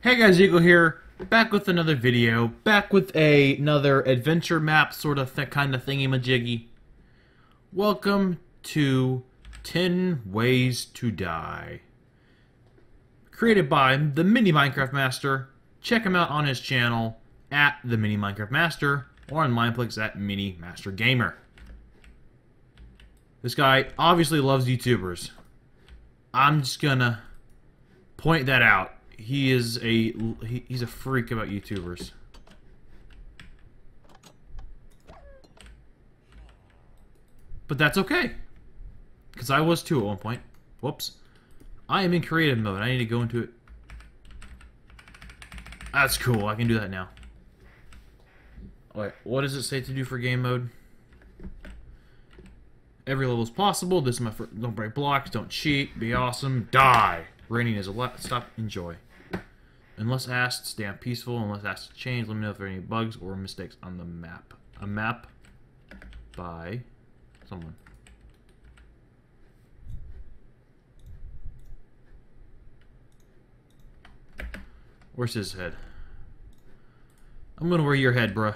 Hey guys, Eagle here, back with another video, back with a, another adventure map sort of th kind of thingy-majiggy. Welcome to 10 Ways to Die. Created by the Mini Minecraft Master. Check him out on his channel at the Mini Minecraft Master or on Mineplex at Mini Master Gamer. This guy obviously loves YouTubers. I'm just gonna point that out he is a he, he's a freak about YouTubers. But that's okay. Because I was too at one point. Whoops. I am in creative mode. I need to go into it. That's cool. I can do that now. Wait, what does it say to do for game mode? Every level is possible. This is my first. Don't break blocks. Don't cheat. Be awesome. Die. Raining is a lot. Stop. Enjoy. Unless asked, stay on peaceful. Unless asked to change, let me know if there are any bugs or mistakes on the map. A map by someone. Where's his head? I'm gonna wear your head, bruh.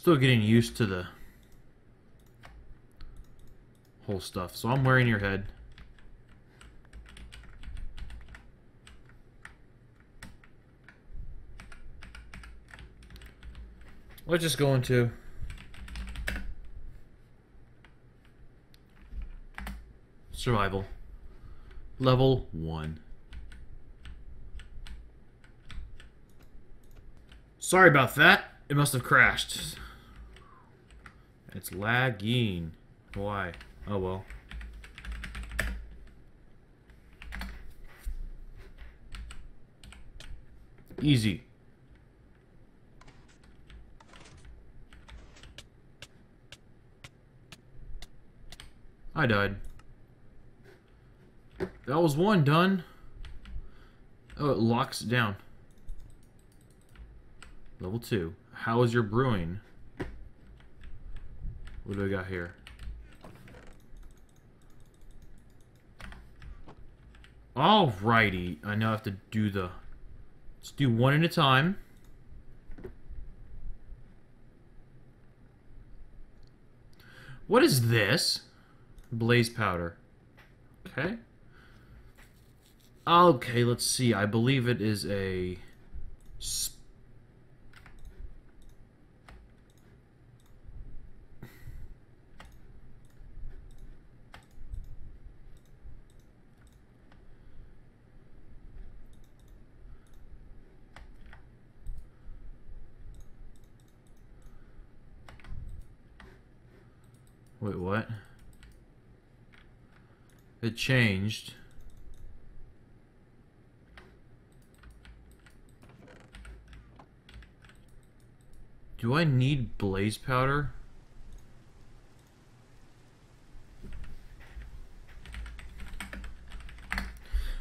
Still getting used to the whole stuff. So I'm wearing your head. Let's just go into survival level 1. Sorry about that. It must have crashed. It's lagging. Why? Oh well. Easy. I died. That was one done. Oh, it locks down. Level 2. How is your brewing? What do we got here? Alrighty. I now have to do the... Let's do one at a time. What is this? Blaze powder. Okay. Okay, let's see. I believe it is a... Wait, what? It changed. Do I need blaze powder?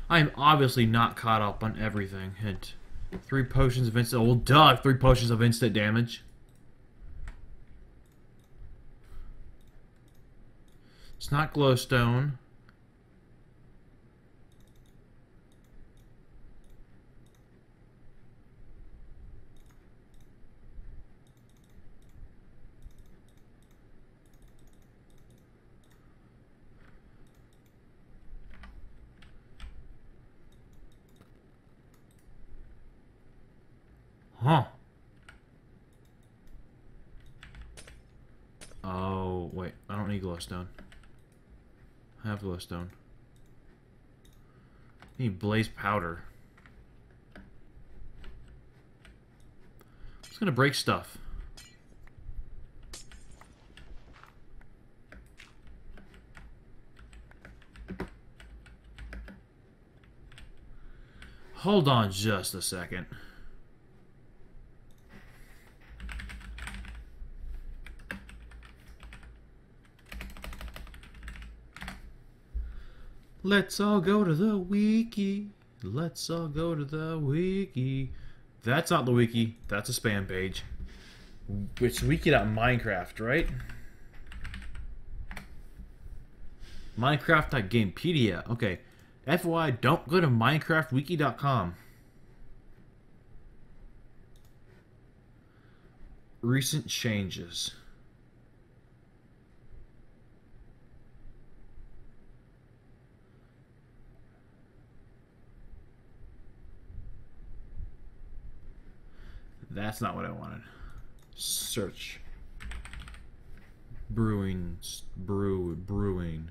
I am obviously not caught up on everything. Hint. Three potions of instant... Oh, well, duh! Three potions of instant damage. It's not glowstone. Huh. Oh, wait. I don't need glowstone. I have glowstone. I need blaze powder. It's gonna break stuff. Hold on just a second. Let's all go to the wiki. Let's all go to the wiki. That's not the wiki. That's a spam page. It's wiki.minecraft, right? Minecraft.gamepedia. Okay. FYI, don't go to minecraftwiki.com. Recent changes. That's not what I wanted. Search. Brewing. Brew. Brewing.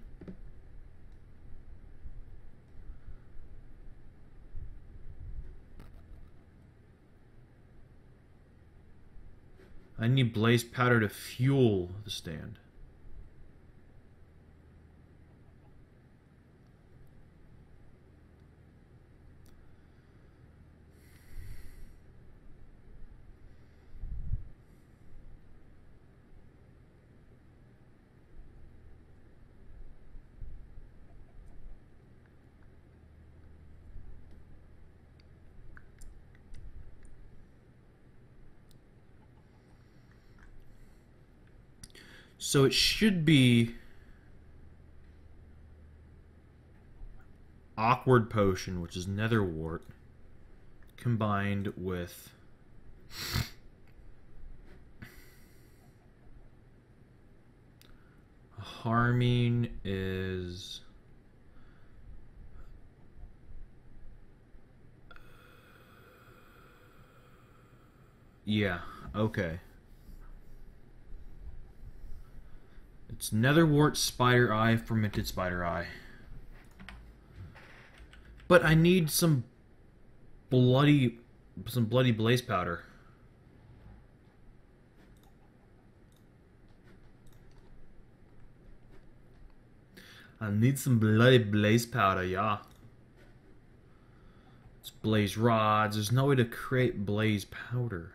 I need blaze powder to fuel the stand. So it should be awkward potion, which is nether wart, combined with harming is yeah okay It's Netherwart Spider Eye, Fermented Spider Eye. But I need some bloody some bloody blaze powder. I need some bloody blaze powder, yeah. It's blaze rods. There's no way to create blaze powder.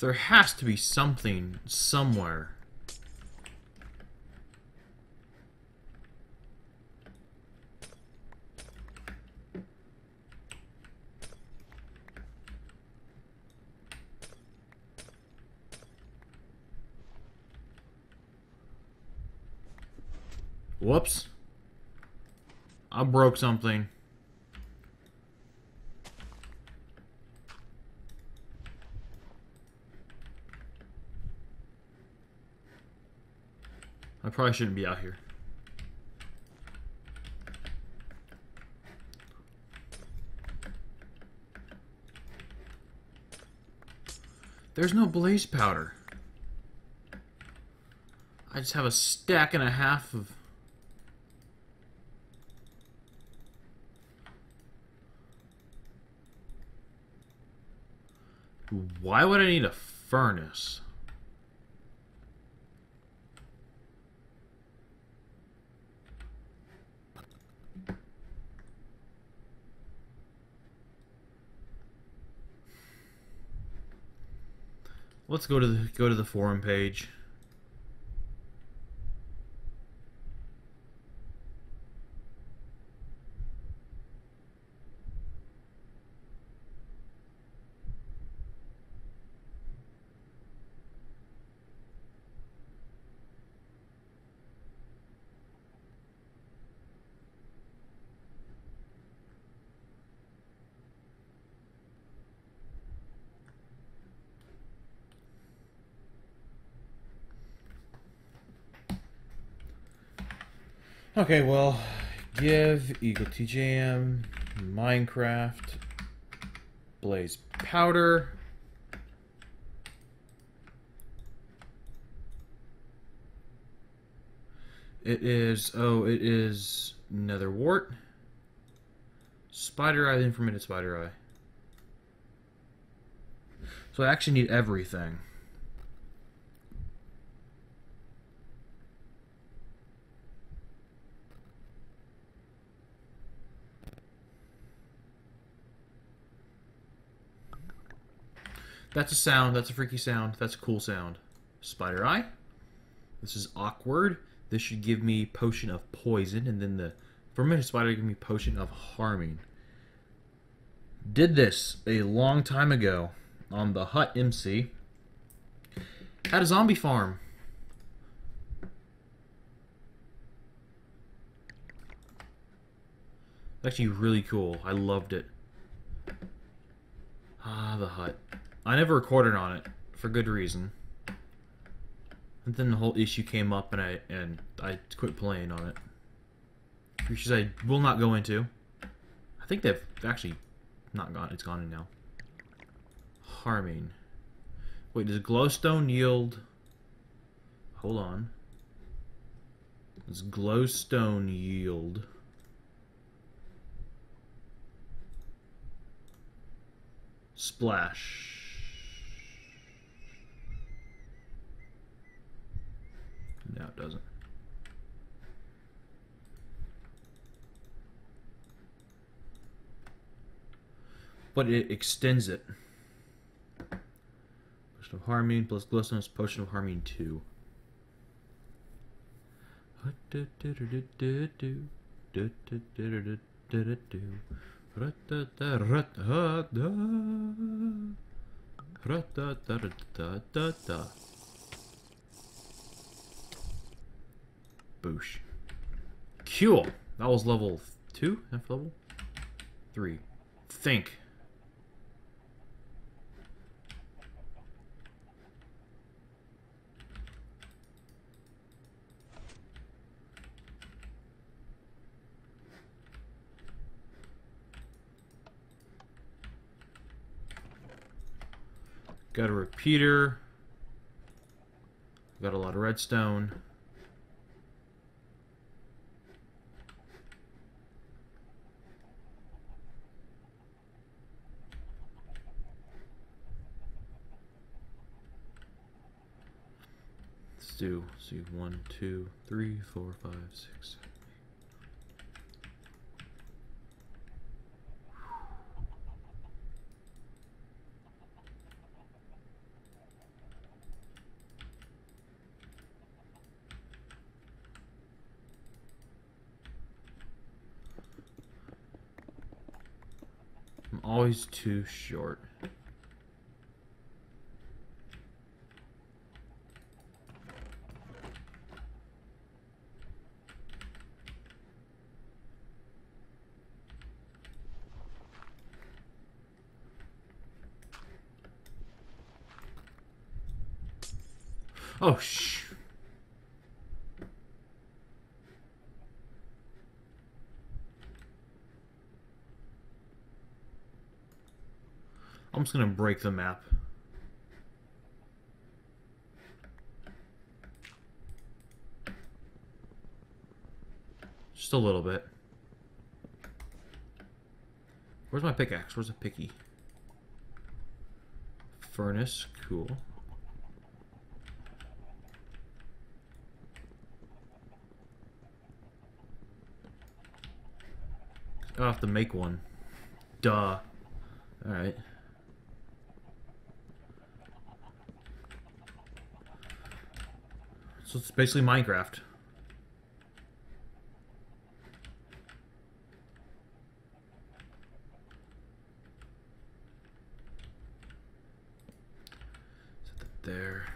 There has to be something somewhere. Whoops. I broke something. I probably shouldn't be out here. There's no blaze powder. I just have a stack and a half of... Why would I need a furnace? Let's go to the go to the forum page. Okay, well, give EagleTJM Minecraft blaze powder. It is oh, it is nether wart. Spider eye, fermented spider eye. So I actually need everything. That's a sound. That's a freaky sound. That's a cool sound. Spider Eye. This is awkward. This should give me potion of poison, and then the fermented spider give me potion of harming. Did this a long time ago on the Hut MC. Had a zombie farm. Actually, really cool. I loved it. Ah, the hut. I never recorded on it for good reason. And then the whole issue came up, and I and I quit playing on it. Which I will not go into. I think they've actually not gone. It's gone in now. Harming. Wait, does glowstone yield? Hold on. Does glowstone yield? Splash. No, it doesn't. But it extends it. Potion of Harming plus Glowstone's Potion of Harming 2. Boosh. Cool. That was level 2? F level? 3. Think. Got a repeater. Got a lot of redstone. Do, see, one, two, three, four, five, six. I'm always too short. Oh, shh. I'm just gonna break the map. Just a little bit. Where's my pickaxe? Where's the picky? Furnace, cool. I have to make one. Duh. Alright. So it's basically Minecraft. There.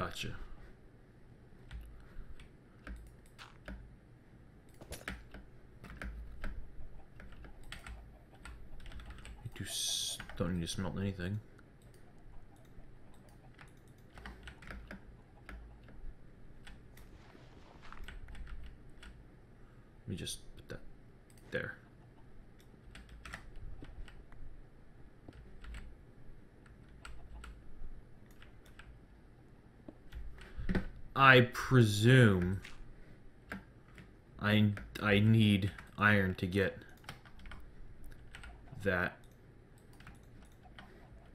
Gotcha. You don't need to smelt anything. Let me just put that there. I presume I I need iron to get that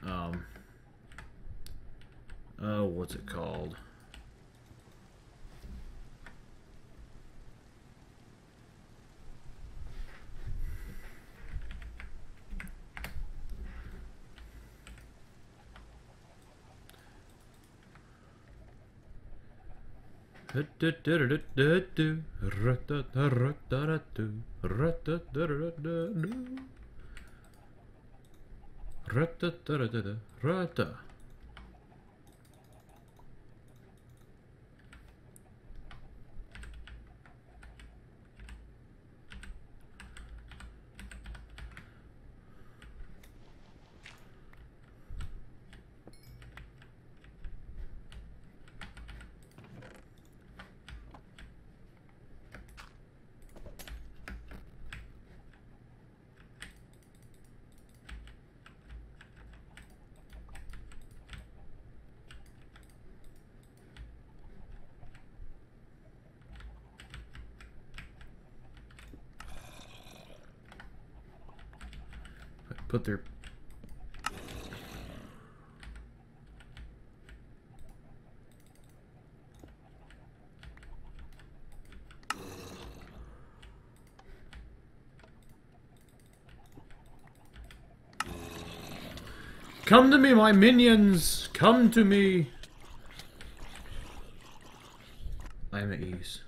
um oh what's it called Rata. Put their Come to me, my minions! Come to me! I am at ease.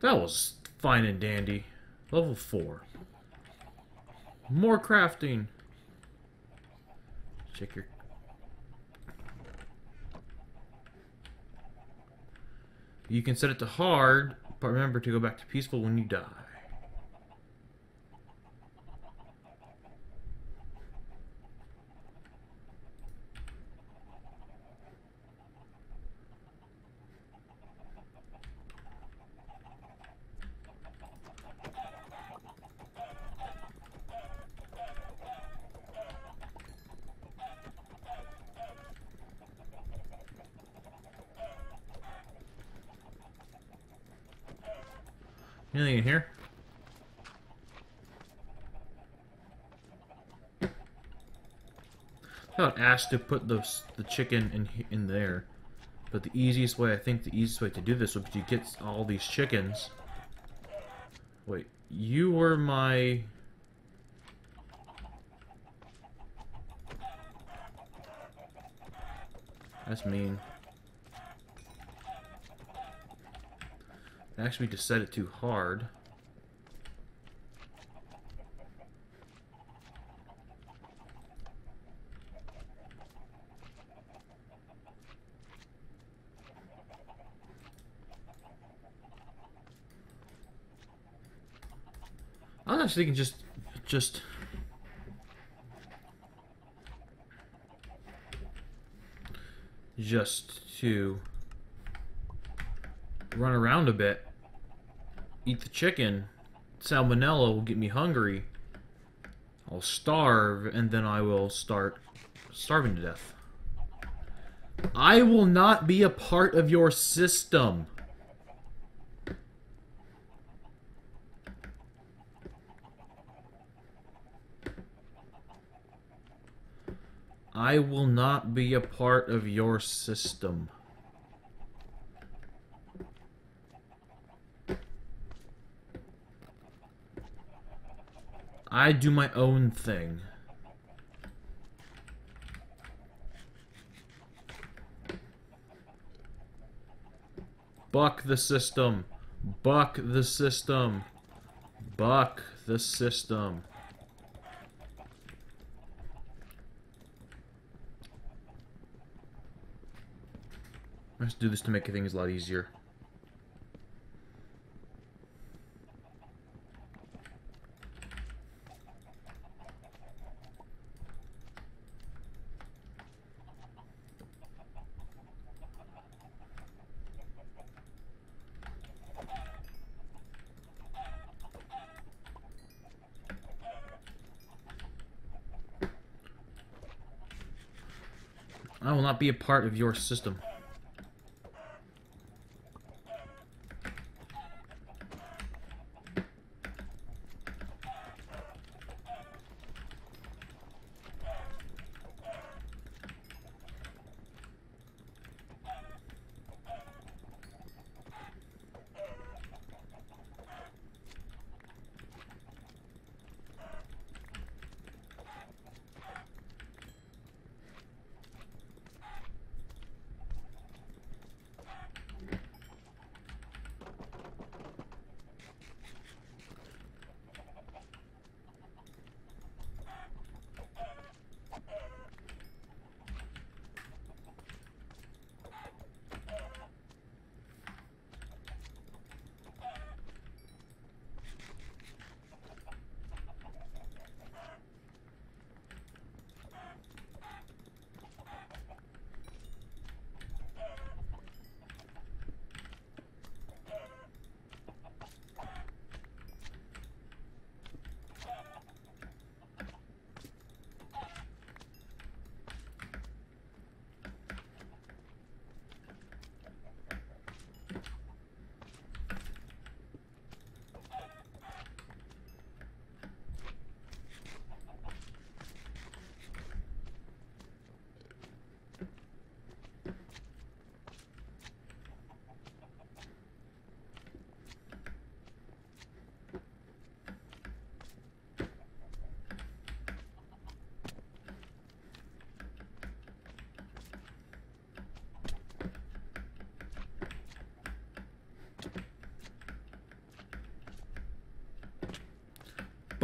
That was fine and dandy. Level 4. More crafting. Check your... You can set it to hard, but remember to go back to peaceful when you die. Anything in here? I got asked to put the the chicken in in there, but the easiest way, I think, the easiest way to do this would be to get all these chickens. Wait, you were my. That's mean. Actually, to set it too hard. I'm actually thinking just, just just to run around a bit, eat the chicken, salmonella will get me hungry, I'll starve, and then I will start starving to death. I will not be a part of your system. I will not be a part of your system. I do my own thing. Buck the system. Buck the system. Buck the system. Let's do this to make things a lot easier. I will not be a part of your system.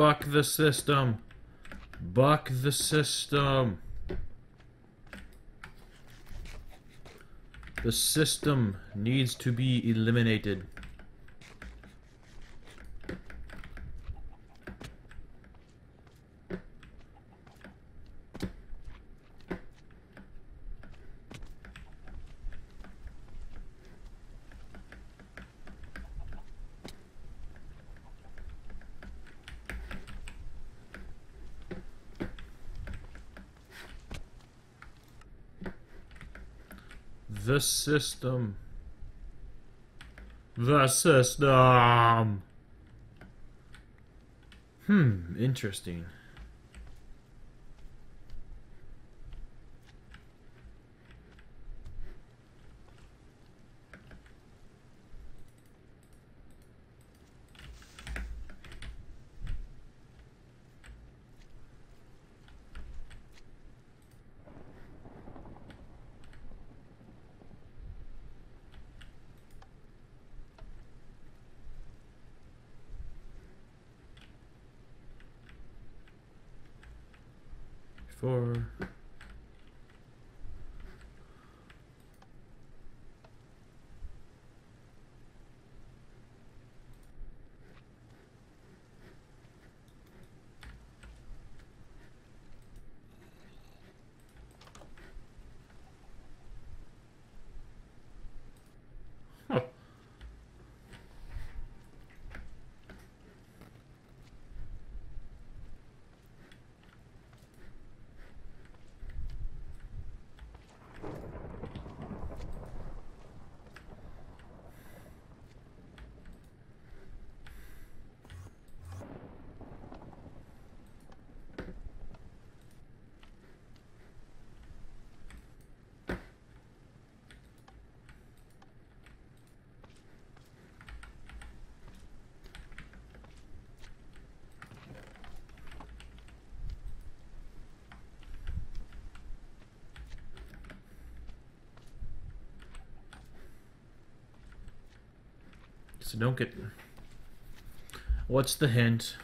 Buck the system. Buck the system. The system needs to be eliminated. The system. The system. Hmm, interesting. Four. So don't get. What's the hint?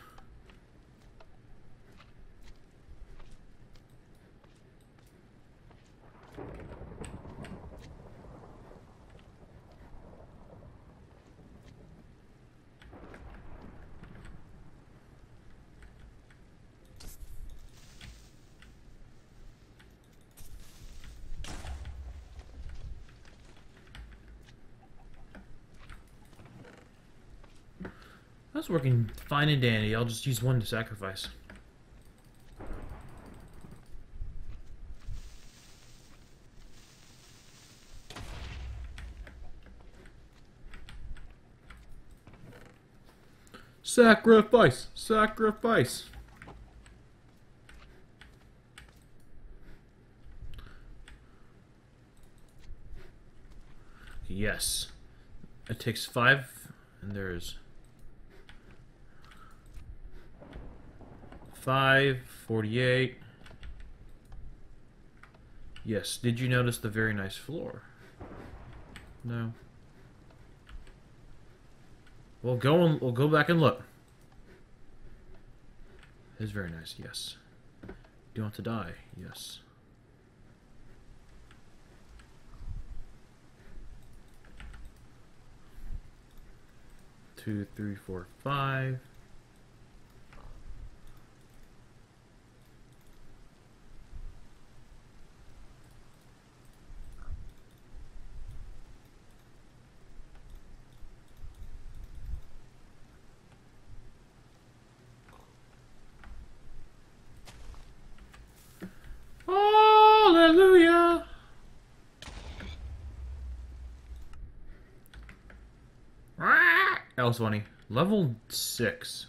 That's working fine and dandy. I'll just use one to sacrifice. Sacrifice! Sacrifice! Yes. It takes five, and there's five, 48. Yes, did you notice the very nice floor? No. We'll go and we'll go back and look. It's very nice, yes. Do you want to die? Yes. Two, three, four, five. That was funny. Level 6.